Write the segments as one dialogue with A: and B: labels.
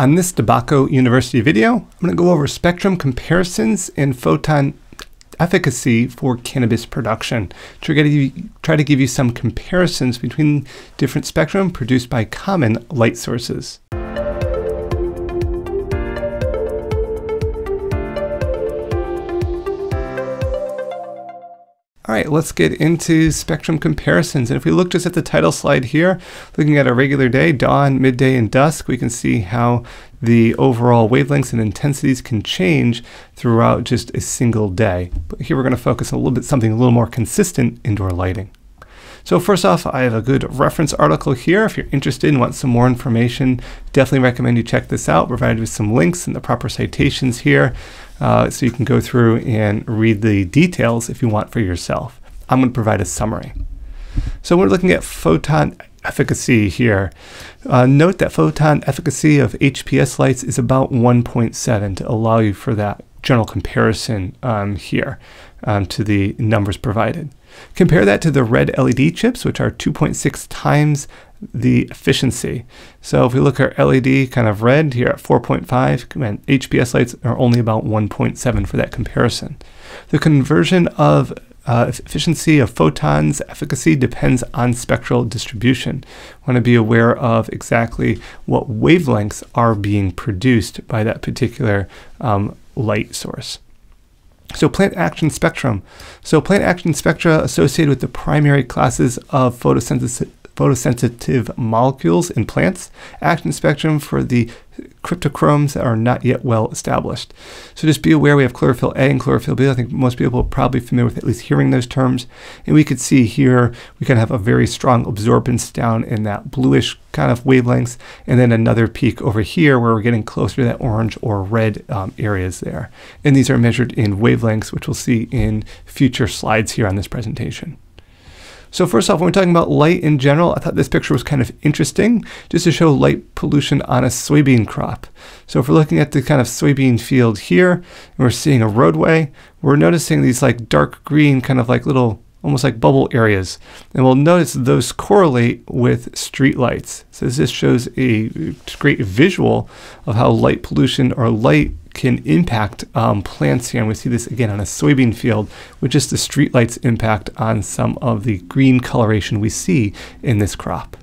A: On this DeBacco University video, I'm going to go over spectrum comparisons and photon efficacy for cannabis production. Try to, try to give you some comparisons between different spectrum produced by common light sources. All right, let's get into spectrum comparisons. And if we look just at the title slide here, looking at a regular day, dawn, midday, and dusk, we can see how the overall wavelengths and intensities can change throughout just a single day. But here we're going to focus a little bit something a little more consistent indoor lighting. So first off, I have a good reference article here. If you're interested and want some more information, definitely recommend you check this out. Provided with some links and the proper citations here, uh, so you can go through and read the details if you want for yourself. I'm going to provide a summary. So we're looking at photon efficacy here. Uh, note that photon efficacy of HPS lights is about 1.7 to allow you for that general comparison um, here um, to the numbers provided. Compare that to the red LED chips, which are 2.6 times the efficiency. So if we look at our LED kind of red here at 4.5, and HPS lights are only about 1.7 for that comparison. The conversion of uh, efficiency of photons efficacy depends on spectral distribution. Want to be aware of exactly what wavelengths are being produced by that particular um, light source. So plant action spectrum. So plant action spectra associated with the primary classes of photosynthesis photosensitive molecules in plants, action spectrum for the cryptochromes that are not yet well established. So just be aware we have chlorophyll A and chlorophyll B. I think most people are probably familiar with at least hearing those terms. And we could see here we kind of have a very strong absorbance down in that bluish kind of wavelengths, and then another peak over here where we're getting closer to that orange or red um, areas there. And these are measured in wavelengths, which we'll see in future slides here on this presentation. So first off, when we're talking about light in general, I thought this picture was kind of interesting just to show light pollution on a soybean crop. So if we're looking at the kind of soybean field here, and we're seeing a roadway, we're noticing these like dark green kind of like little almost like bubble areas. And we'll notice those correlate with street lights. So this shows a great visual of how light pollution or light can impact um, plants here. And we see this again on a soybean field with just the streetlights impact on some of the green coloration we see in this crop.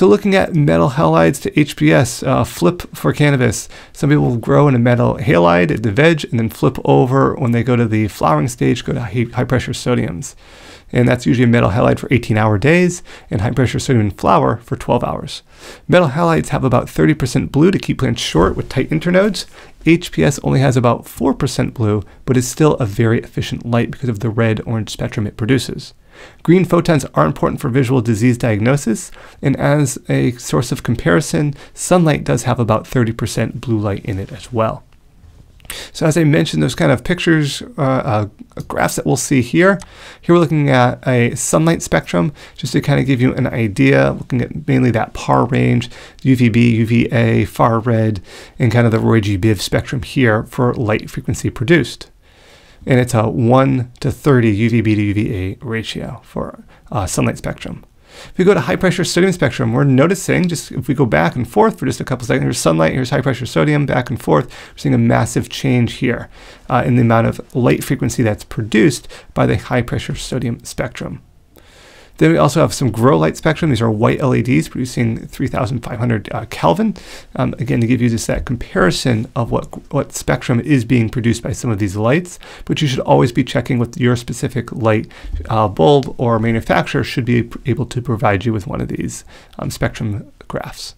A: So looking at metal halides to HPS, uh, flip for cannabis. Some people grow in a metal halide at the veg and then flip over when they go to the flowering stage, go to high pressure sodiums and that's usually a metal halide for 18 hour days and high pressure sodium in flower for 12 hours. Metal halides have about 30% blue to keep plants short with tight internodes. HPS only has about 4% blue, but is still a very efficient light because of the red-orange spectrum it produces. Green photons are important for visual disease diagnosis, and as a source of comparison, sunlight does have about 30% blue light in it as well. So as I mentioned, those kind of pictures, uh, uh, graphs that we'll see here. Here we're looking at a sunlight spectrum, just to kind of give you an idea, looking at mainly that PAR range, UVB, UVA, far red, and kind of the Roy G. Biv spectrum here for light frequency produced. And it's a 1 to 30 UVB to UVA ratio for uh, sunlight spectrum. If we go to high pressure sodium spectrum, we're noticing just if we go back and forth for just a couple seconds, here's sunlight, here's high pressure sodium, back and forth, we're seeing a massive change here uh, in the amount of light frequency that's produced by the high pressure sodium spectrum. Then we also have some grow light spectrum. These are white LEDs producing 3,500 uh, Kelvin. Um, again, to give you just that comparison of what, what spectrum is being produced by some of these lights, but you should always be checking with your specific light uh, bulb or manufacturer should be able to provide you with one of these um, spectrum graphs.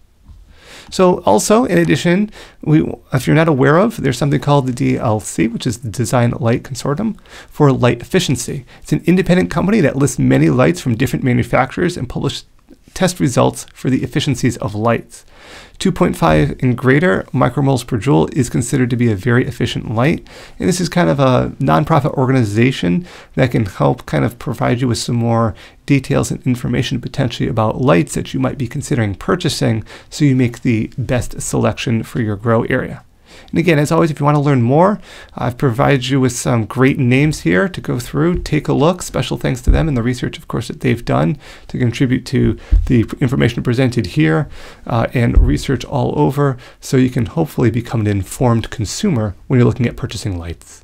A: So also, in addition, we, if you're not aware of, there's something called the DLC, which is the Design Light Consortium for Light Efficiency. It's an independent company that lists many lights from different manufacturers and publishes test results for the efficiencies of lights. 2.5 and greater micromoles per joule is considered to be a very efficient light. And this is kind of a nonprofit organization that can help kind of provide you with some more details and information potentially about lights that you might be considering purchasing so you make the best selection for your grow area. And again, as always, if you want to learn more, I've provided you with some great names here to go through. Take a look. Special thanks to them and the research, of course, that they've done to contribute to the information presented here uh, and research all over so you can hopefully become an informed consumer when you're looking at purchasing lights.